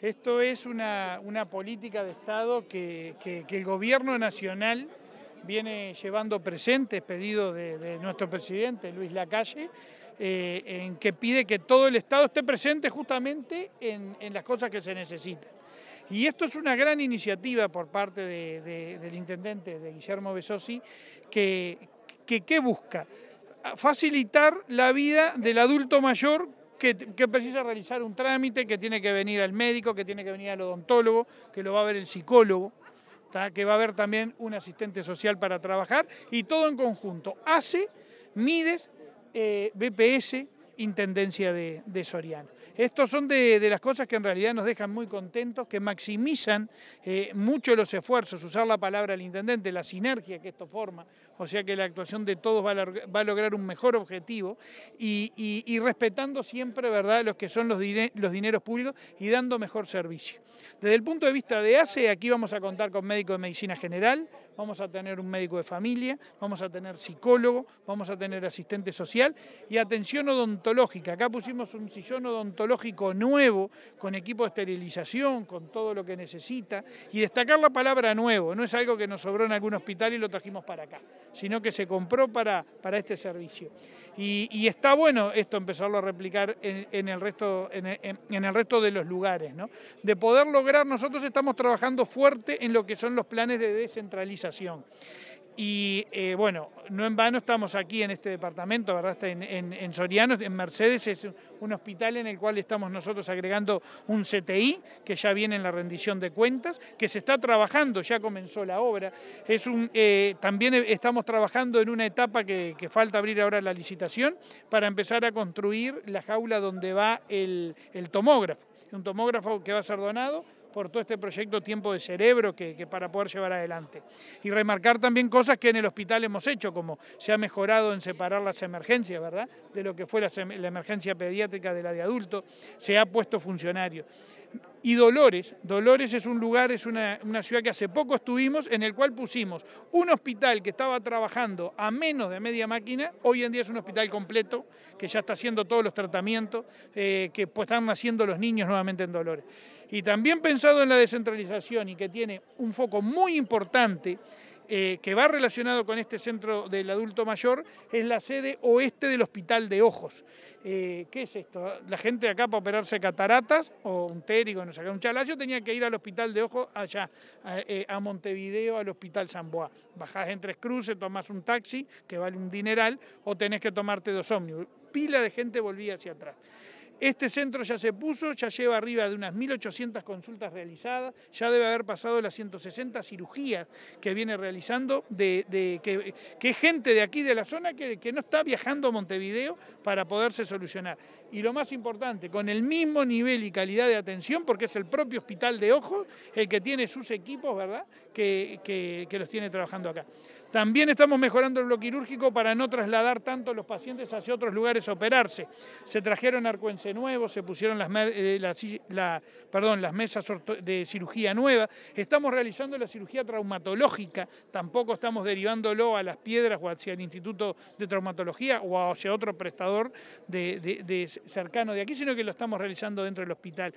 Esto es una, política de Estado que, el gobierno nacional viene llevando presentes, pedido de, nuestro presidente Luis Lacalle, eh, en que pide que todo el Estado esté presente justamente en, las cosas que se necesitan. Y esto es una gran iniciativa por parte del intendente de Guillermo Besosi, que, que busca facilitar la vida del adulto mayor que, precisa realizar un trámite, que tiene que venir al médico, que tiene que venir al odontólogo, que lo va a ver el psicólogo, que va a haber también un asistente social para trabajar y todo en conjunto. ACE, MIDES, eh, BPS, Intendencia de, Soriano. Estos son de, las cosas que en realidad nos dejan muy contentos, que maximizan eh, mucho los esfuerzos, usar la palabra del intendente, la sinergia que esto forma, o sea que la actuación de todos va a, lograr un mejor objetivo y, respetando siempre ¿verdad? los que son los, los dineros públicos y dando mejor servicio. Desde el punto de vista de ACE, aquí vamos a contar con médico de medicina general, vamos a tener un médico de familia, vamos a tener psicólogo, vamos a tener asistente social y atención odontológica. Acá pusimos un sillón odontológico nuevo, con equipo de esterilización, con todo lo que necesita, y destacar la palabra nuevo, no es algo que nos sobró en algún hospital y lo trajimos para acá, sino que se compró para, para este servicio. Y, está bueno esto empezarlo a replicar en, el, resto, en, el resto de los lugares, ¿no? de poder lograr, nosotros estamos trabajando fuerte en lo que son los planes de descentralización. Y eh, bueno, no en vano estamos aquí en este departamento, ¿verdad? Está en, en, Soriano, en Mercedes es un hospital en el cual estamos nosotros agregando un CTI, que ya viene en la rendición de cuentas, que se está trabajando, ya comenzó la obra. Es un, eh, también estamos trabajando en una etapa que, falta abrir ahora la licitación para empezar a construir la jaula donde va el, el tomógrafo un tomógrafo que va a ser donado por todo este proyecto Tiempo de Cerebro que, para poder llevar adelante. Y remarcar también cosas que en el hospital hemos hecho, como se ha mejorado en separar las emergencias, ¿verdad? De lo que fue la, emergencia pediátrica de la de adulto, se ha puesto funcionario. Y Dolores, Dolores es un lugar, es una, ciudad que hace poco estuvimos, en el cual pusimos un hospital que estaba trabajando a menos de media máquina, hoy en día es un hospital completo, que ya está haciendo todos los tratamientos, eh, que pues, están naciendo los niños nuevamente en Dolores. Y también pensado en la descentralización y que tiene un foco muy importante eh, que va relacionado con este centro del adulto mayor, es la sede oeste del Hospital de Ojos. Eh, ¿Qué es esto? La gente acá para operarse cataratas o un térico, no sé, un chalacio, tenía que ir al Hospital de Ojos allá, a, eh, Montevideo, al Hospital San Boa. Bajás en Tres Cruces, tomás un taxi, que vale un dineral, o tenés que tomarte dos ómnibus. Pila de gente volvía hacia atrás. Este centro ya se puso, ya lleva arriba de unas 1.800 consultas realizadas, ya debe haber pasado las 160 cirugías que viene realizando, de, que, es gente de aquí de la zona que, que no está viajando a Montevideo para poderse solucionar. Y lo más importante, con el mismo nivel y calidad de atención, porque es el propio hospital de ojos el que tiene sus equipos, ¿verdad?, que, que los tiene trabajando acá. También estamos mejorando el bloque quirúrgico para no trasladar tanto los pacientes hacia otros lugares a operarse. Se trajeron arcuense nuevos, se pusieron las, eh, mesas de cirugía nuevas. Estamos realizando la cirugía traumatológica, tampoco estamos derivándolo a las piedras o hacia el Instituto de Traumatología o hacia otro prestador de, cercano de aquí, sino que lo estamos realizando dentro del hospital.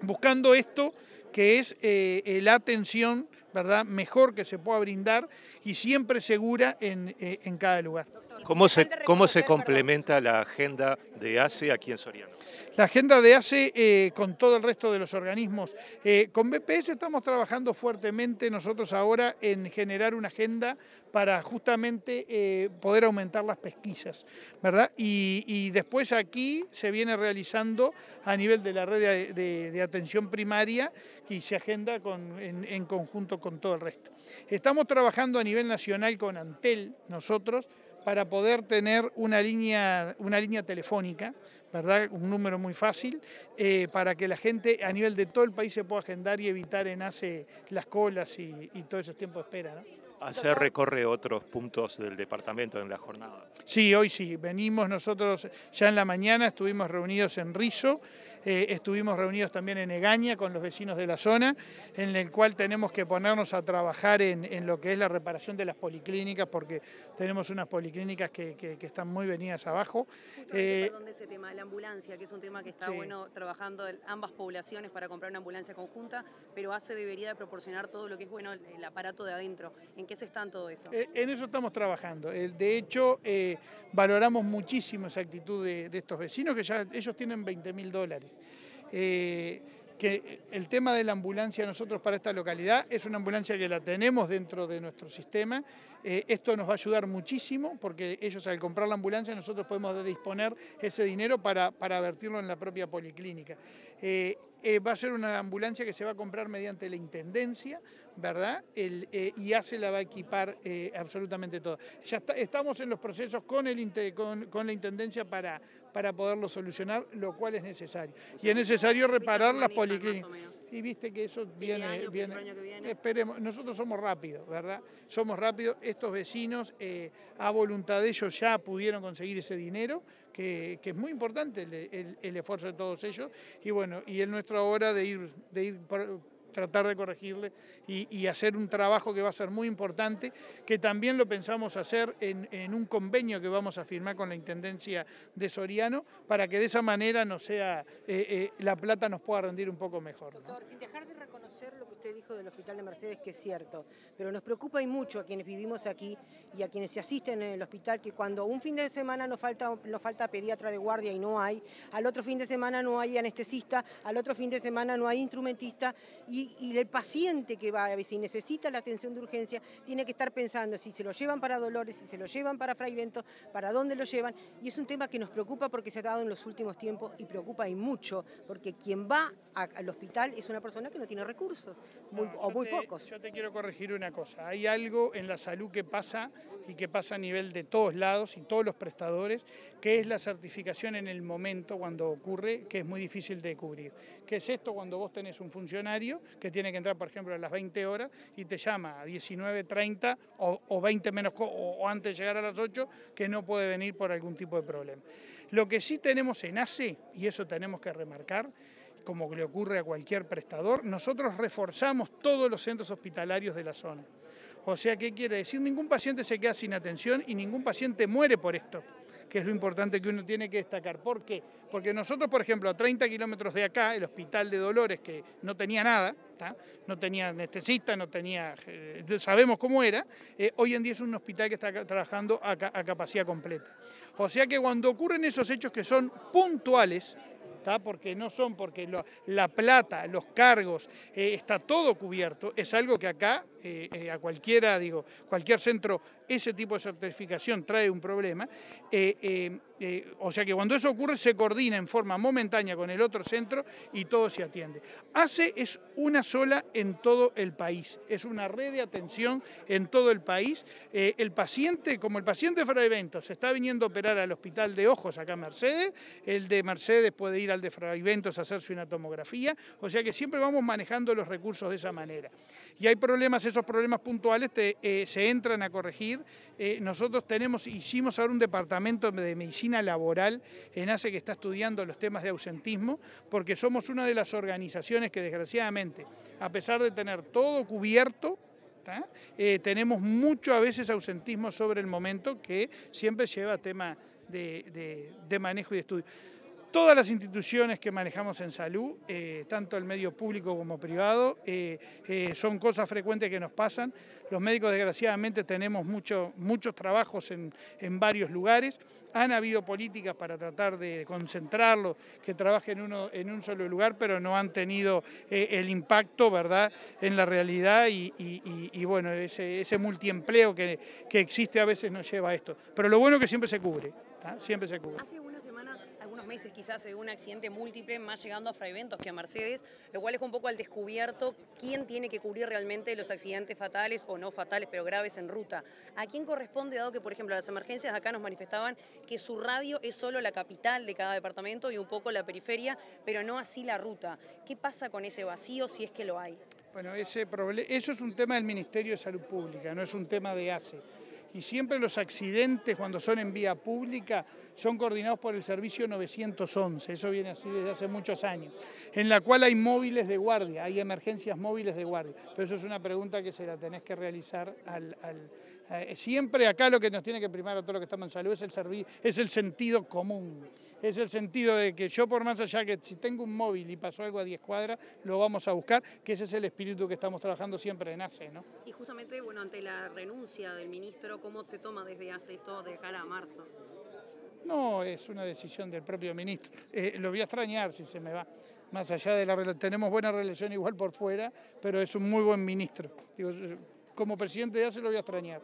Buscando esto que es eh, la atención ¿verdad? mejor que se pueda brindar y siempre segura en, eh, en cada lugar. ¿Cómo se, ¿Cómo se complementa la agenda de ACE aquí en Soriano? La agenda de ACE eh, con todo el resto de los organismos. Eh, con BPS estamos trabajando fuertemente nosotros ahora en generar una agenda para justamente eh, poder aumentar las pesquisas, ¿verdad? Y, después aquí se viene realizando a nivel de la red de, atención primaria y se agenda en conjunto con todo el resto. Estamos trabajando a nivel nacional con Antel, nosotros, para poder tener una línea, una línea telefónica, ¿verdad? Un número muy fácil, eh, para que la gente a nivel de todo el país se pueda agendar y evitar en hace las colas y, y todo ese tiempo de espera. ¿Hacer recorre otros puntos del departamento en la jornada? Sí, hoy sí. Venimos nosotros ya en la mañana, estuvimos reunidos en Rizo, Eh, estuvimos reunidos también en Egaña con los vecinos de la zona, en el cual tenemos que ponernos a trabajar en, lo que es la reparación de las policlínicas, porque tenemos unas policlínicas que, están muy venidas abajo. Eh, de ese tema, la ambulancia, que es un tema que está bueno trabajando ambas poblaciones para comprar una ambulancia conjunta, pero ACE debería proporcionar todo lo que es bueno el aparato de adentro. ¿En qué se está en todo eso? Eh, en eso estamos trabajando. De hecho, valoramos muchísimo esa actitud de, estos vecinos, que ya ellos tienen 20 mil dólares. Eh, que el tema de la ambulancia nosotros para esta localidad es una ambulancia que la tenemos dentro de nuestro sistema. Eh, esto nos va a ayudar muchísimo porque ellos al comprar la ambulancia nosotros podemos disponer ese dinero para, para vertirlo en la propia policlínica. Eh, eh, va a ser una ambulancia que se va a comprar mediante la Intendencia, ¿verdad? y ACE la va a equipar absolutamente todo. Ya estamos en los procesos con, el, con, con, la Intendencia para, para poderlo solucionar, lo cual es necesario. Y es necesario reparar las policlínicas. Y viste que eso viene, viene, esperemos, nosotros somos rápidos, ¿verdad? Somos rápidos, estos vecinos eh, a voluntad de ellos ya pudieron conseguir ese dinero, que, es muy importante el, esfuerzo de todos ellos, y bueno, y es nuestra hora de ir, de ir tratar de corregirle y, hacer un trabajo que va a ser muy importante, que también lo pensamos hacer en, un convenio que vamos a firmar con la Intendencia de Soriano, para que de esa manera no sea, eh, eh, la plata nos pueda rendir un poco mejor. Sin dejar de reconocer lo que usted dijo del Hospital de Mercedes, que es cierto, pero nos preocupa y mucho a quienes vivimos aquí y a quienes se asisten en el hospital, que cuando un fin de semana nos falta, nos falta pediatra de guardia y no hay, al otro fin de semana no hay anestesista, al otro fin de semana no hay instrumentista y y, el paciente que va, si necesita la atención de urgencia, tiene que estar pensando si se lo llevan para Dolores, si se lo llevan para Fraivento, para dónde lo llevan. Y es un tema que nos preocupa porque se ha dado en los últimos tiempos y preocupa y mucho, porque quien va al hospital es una persona que no tiene recursos, o muy pocos. Yo te quiero corregir una cosa. Hay algo en la salud que pasa y que pasa a nivel de todos lados y todos los prestadores, que es la certificación en el momento cuando ocurre, que es muy difícil de cubrir. ¿Qué es esto cuando vos tenés un funcionario que tiene que entrar, por ejemplo, a las 20 horas y te llama a 19.30 o, o 20 menos o, antes de llegar a las 8 que no puede venir por algún tipo de problema. Lo que sí tenemos en ACE, y eso tenemos que remarcar, como le ocurre a cualquier prestador, nosotros reforzamos todos los centros hospitalarios de la zona. O sea, ¿qué quiere decir? Ningún paciente se queda sin atención y ningún paciente muere por esto que es lo importante que uno tiene que destacar. ¿Por qué? Porque nosotros, por ejemplo, a 30 kilómetros de acá, el Hospital de Dolores, que no tenía nada, no tenía anestesista, no tenía, eh, sabemos cómo era, eh, hoy en día es un hospital que está trabajando a capacidad completa. O sea que cuando ocurren esos hechos que son puntuales, porque no son porque la plata, los cargos, eh, está todo cubierto, es algo que acá eh, eh, a cualquiera, digo, cualquier centro, ese tipo de certificación trae un problema. O sea que cuando eso ocurre se coordina en forma momentánea con el otro centro y todo se atiende. ACE es una sola en todo el país, es una red de atención en todo el país. el paciente, como el paciente de Fraivento se está viniendo a operar al hospital de ojos acá en Mercedes, el de Mercedes puede ir al de Fraiventos a hacerse una tomografía, o sea que siempre vamos manejando los recursos de esa manera. Y hay problemas, esos problemas puntuales eh, se entran a corregir. Eh, nosotros tenemos, hicimos ahora un departamento de medicina laboral en ACE que está estudiando los temas de ausentismo, porque somos una de las organizaciones que desgraciadamente, a pesar de tener todo cubierto, eh, tenemos mucho a veces ausentismo sobre el momento que siempre lleva tema de, de manejo y de estudio. Todas las instituciones que manejamos en salud, eh, tanto el medio público como privado, eh, eh, son cosas frecuentes que nos pasan. Los médicos desgraciadamente tenemos muchos trabajos en, varios lugares. Han habido políticas para tratar de concentrarlos, que trabajen uno, en un solo lugar, pero no han tenido el impacto ¿verdad? en la realidad y, bueno, ese, ese multiempleo que, que, existe a veces nos lleva a esto. Pero lo bueno es que siempre se cubre, siempre se cubre meses quizás de un accidente múltiple, más llegando a Fraiventos que a Mercedes, lo cual es un poco al descubierto quién tiene que cubrir realmente los accidentes fatales o no fatales, pero graves en ruta. ¿A quién corresponde, dado que, por ejemplo, las emergencias acá nos manifestaban que su radio es solo la capital de cada departamento y un poco la periferia, pero no así la ruta? ¿Qué pasa con ese vacío si es que lo hay? Bueno, ese eso es un tema del Ministerio de Salud Pública, no es un tema de ACE. Y siempre los accidentes cuando son en vía pública son coordinados por el servicio 911, eso viene así desde hace muchos años, en la cual hay móviles de guardia, hay emergencias móviles de guardia, pero eso es una pregunta que se la tenés que realizar al, siempre acá lo que nos tiene que primar a todo lo que estamos en salud es el, es el sentido común es el sentido de que yo por más allá que si tengo un móvil y pasó algo a 10 cuadras, lo vamos a buscar, que ese es el espíritu que estamos trabajando siempre en ACE. ¿no? Y justamente, bueno, ante la renuncia del ministro, ¿cómo se toma desde ACE esto de cara a marzo? No, es una decisión del propio ministro. Eh, lo voy a extrañar si se me va. Más allá de la tenemos buena relación igual por fuera, pero es un muy buen ministro. Digo, como presidente de ACE lo voy a extrañar.